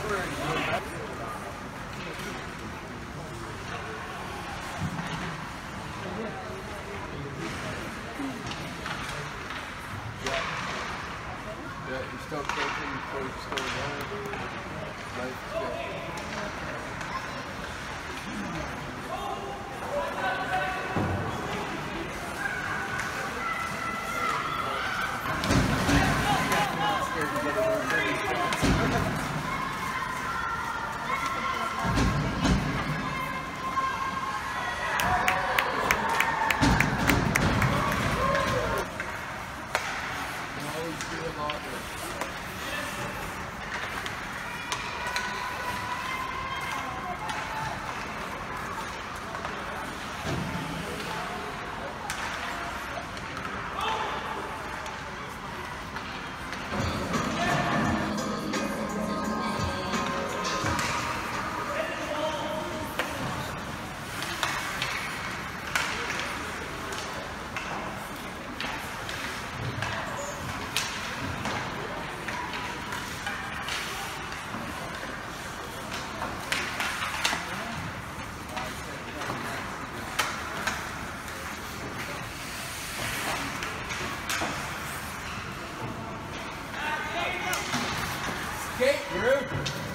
Yeah, you before you start running. Life is Skate, Drew.